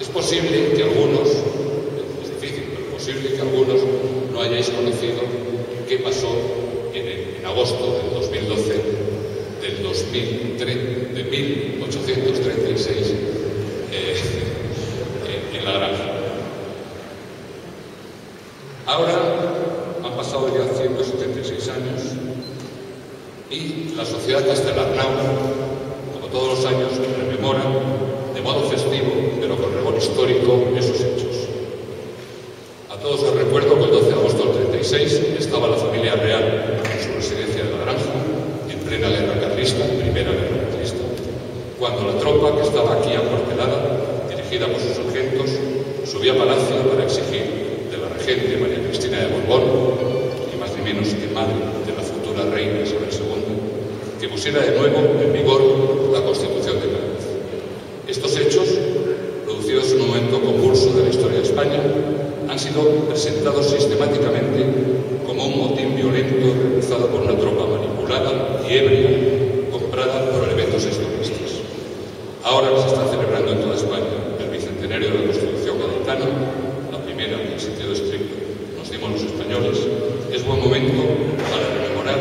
Es posible que algunos, es difícil, pero es posible que algunos no hayáis conocido qué pasó en, agosto del 2012, del 2003, de 1836, eh, en- en la granja. Ahora han pasado ya 176 años y la sociedad castellarnau, como todos los años, rememora modo festivo, pero con rigor histórico, esos hechos. A todos os recuerdo que el 12 de agosto del 36 estaba la familia real en su residencia de la granja, en plena guerra carlista, primera guerra carlista, cuando la tropa que estaba aquí acuartelada, dirigida por sus sargentos, subía a palacio para exigir de la regente María Cristina de Borbón, y más ni menos que madre de la futura reina Isabel II, que pusiera de nuevo en vigor la Constitución de Cádiz. Estos hechos, producidos en un momento convulso de la historia de España, han sido presentados sistemáticamente como un motín violento realizado por una tropa manipulada y ebria, comprada por elementos extremistas. Ahora se está celebrando en toda España el bicentenario de la Constitución gaditana, la primera en el sentido estricto nos dimos los españoles, es buen momento para rememorar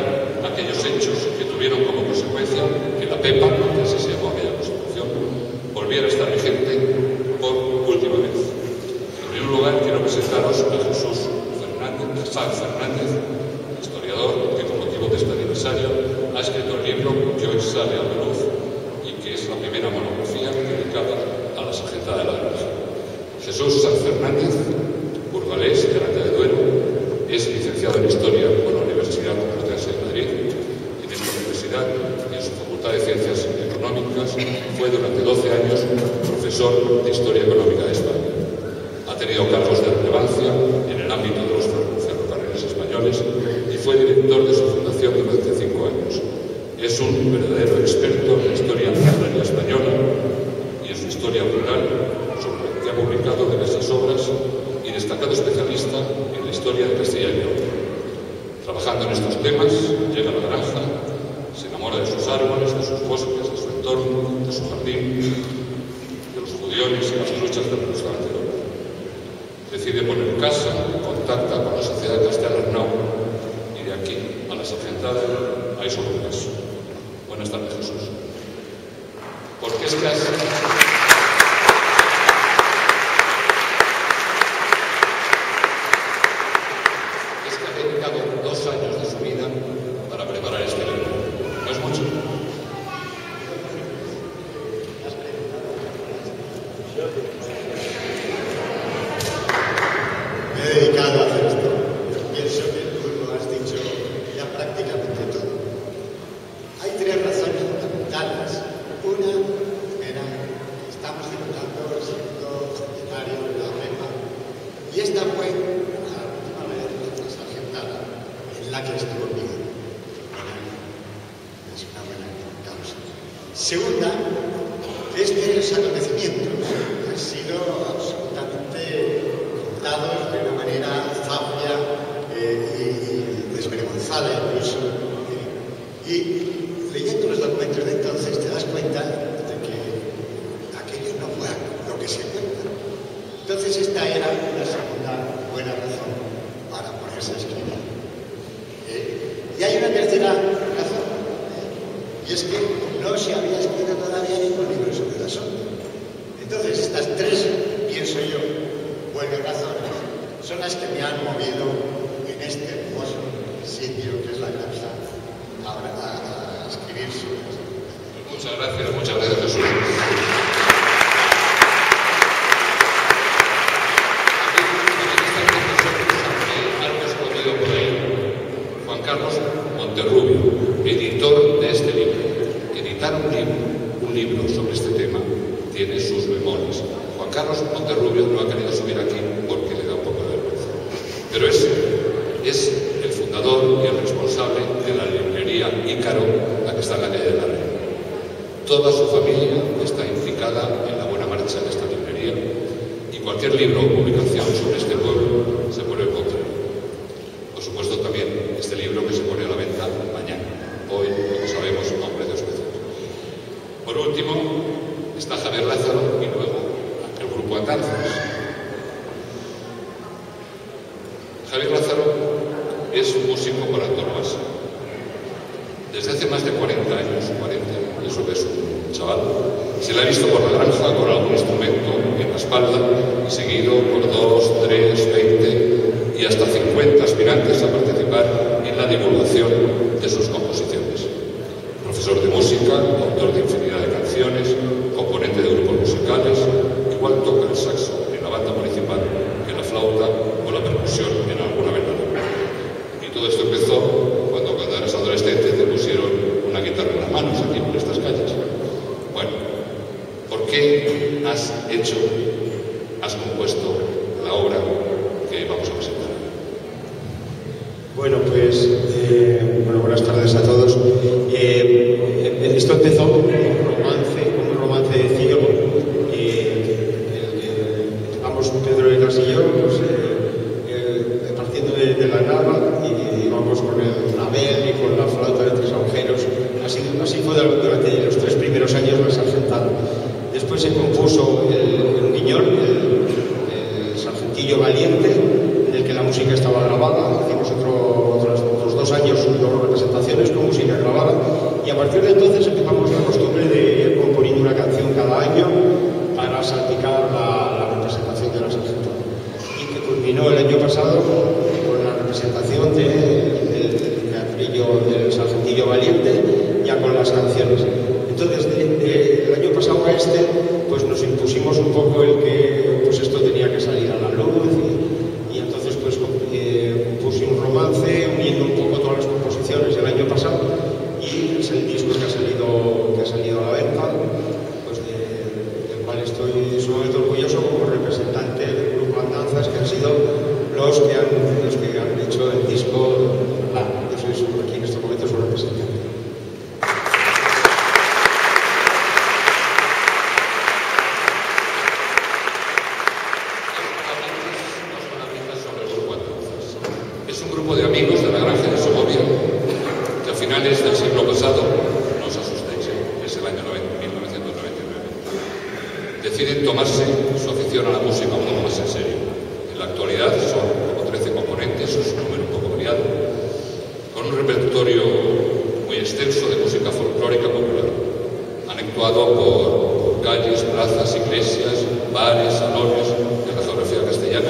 aquellos hechos que tuvieron como consecuencia que la PEPA, que así se llamó aquella Constitución, volviera a estar vigente por última vez. En primer lugar, quiero presentaros a Jesús Fernández, Sanz Fernández, historiador que con de ha escrito el libro que hoy sale a la luz y que es la primera monografía dedicada a la sargentada de la granja. Jesús Sanz Fernández, burgalés de Aranda de Duero, es licenciado en Historia por la Universidad Complutense de Madrid. En esta universidad y en su Facultad de Ciencias Económicas fue durante 12 años profesor de Historia Económica de España. Ha tenido cargos de relevancia en el ámbito de los fer- ferrocarriles españoles y fue director de su fundación años. Es un verdadero experto en la historia agraria española y en su historia rural, sobre la que ha publicado diversas obras y destacado especialista en la historia de Castilla y León. Trabajando en estos temas, llega a la granja, se enamora de sus árboles, de sus bosques, de su entorno, de su jardín, de los judiones y las truchas del restaurante. Decide poner casa, contacta con la sociedad castellano y de aquí a la sargentada hay caso. Buenas tardes, Jesús. Porque es que has... es que ha dedicado dos años de su vida para preparar este libro. No es mucho. Me he dedicado a hacer esto. Pienso que tú lo has dicho ya prácticamente todo. Hay tres razones fundamentales. Una, primera, estamos celebrando el segundo centenario de la MEPA. Esta fue la última vez la sargentada en la que estuvo Miguel. Es una buena causa. Segunda, estos acontecimientos han sido absolutamente contados de una manera zafia eh, y, desvergonzada incluso. eh, y leyendo los documentos de entonces te das cuenta de que aquello no fue lo que se cuenta. Entonces esta era una para ponerse a escribir. Eh, y hay una tercera razón, eh, y es que no se había escrito todavía ningún libro sobre el asunto. Entonces, estas tres, pienso yo, buenas razones, son las que me han movido en este hermoso sitio que es la granja ahora a, a escribir sobre. Muchas gracias, muchas gracias, Jesús. Algo escondido por ahí. Juan Carlos Monterrubio, editor de este libro. Editar un libro, un libro sobre este tema tiene sus memorias. Juan Carlos Monterrubio no ha querido subir aquí porque le da un poco de vergüenza. Pero es, es el fundador y el responsable de la librería Ícaro, la que está en la calle de. Toda su familia está implicada en la buena marcha de esta librería y cualquier libro o publicación sobre este pueblo se pone en contra. Por supuesto también este libro que se pone a la venta mañana, hoy, como sabemos, a un precio especial. Por último, está Javier Lázaro y luego el grupo danzas. Javier Lázaro es músico para base. Desde hace más de 40 años, 40, eso que es un chaval, se le ha visto por la granja con algún instrumento en la espalda y seguido por dos, tres, veinte y hasta 50 aspirantes a participar en la divulgación de sus composiciones. Profesor de música, autor de infinidad de canciones, componente de grupos musicales, igual toca el saxo en la banda municipal que la flauta o la percusión en alguna velada. Y todo esto empezó cuando, cuando eras adolescente te pusieron una guitarra en las manos aquí por estas calles. Bueno, ¿por qué has hecho, has compuesto la obra que vamos a presentar? Bueno, pues eh, bueno, buenas tardes a todos. Eh, esto empezó como un romance, un romance de ciego. Eh, vamos Pedro de y yo, pues, partiendo de, la nada y, vamos con el label y con la flauta de tres agujeros. Así, así fue durante los tres primeros años la sargentada. Después se compuso el, el guiñón, el, el sargentillo valiente, en el que la música estaba grabada. Hicimos otros, dos años dos representaciones con música grabada y a partir de entonces empezamos la costumbre de ir componiendo una canción cada año para salpicar la, representación de la sargentada. El año pasado con, la representación del su afición a la música autónoma en serio. En la actualidad son como 13 componentes, es un número un poco variado, con un repertorio muy extenso de música folclórica popular. Han actuado por calles, plazas, iglesias, bares, salones de la geografía castellana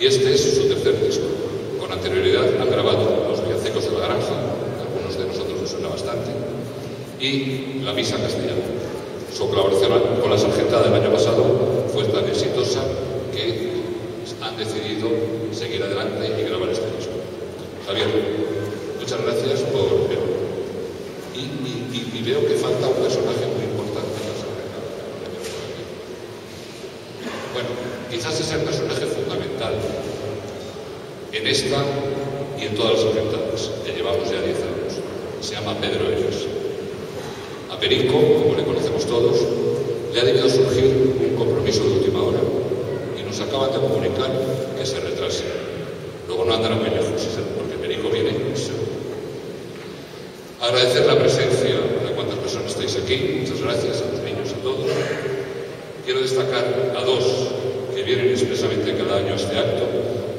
y este es su tercer disco. Con anterioridad han grabado Los villancicos de la granja, algunos de nosotros nos suena bastante, y La misa castellana. Su colaboración con la Sargentada del año pasado fue tan exitosa que han decidido seguir adelante y grabar este disco. Javier, muchas gracias por... Y, y, veo que falta un personaje muy importante en la Sargentada. Bueno, quizás es el personaje fundamental en esta y en todas las Sargentadas, que llevamos ya 10 años. Se llama Pedro Ellos. Perico, como le conocemos todos, le ha debido surgir un compromiso de última hora y nos acaban de comunicar que se retrase. Luego no andará muy lejos, ¿eh? porque Perico viene seguro. Agradecer la presencia de cuantas personas estáis aquí, muchas gracias a los niños, a todos. Quiero destacar a dos que vienen expresamente cada año a este acto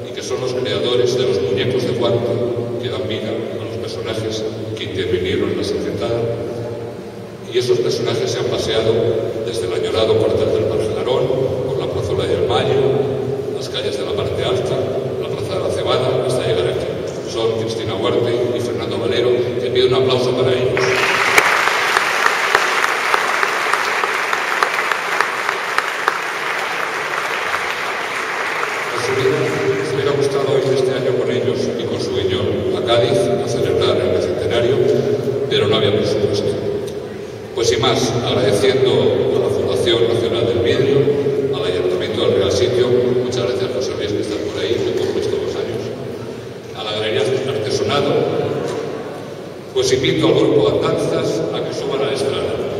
y que son los creadores de los muñecos de guante que dan vida a los personajes que intervinieron en la sociedad y esos personajes se han paseado desde el añorado cuartel del Margelarón, por la plazuela del Mayo, las calles de la parte alta, la plaza de la Cebada, hasta llegar aquí. Son Cristina Huarte y Fernando Valero, que pido un aplauso para ellos. agradeciendo a la Fundación Nacional del Vidrio, al Ayuntamiento del Real Sitio, muchas gracias José Luis que están por ahí, que cumplís todos los años, a la Galería Artesonado, pues invito al grupo de danzas a que suban a la estrada.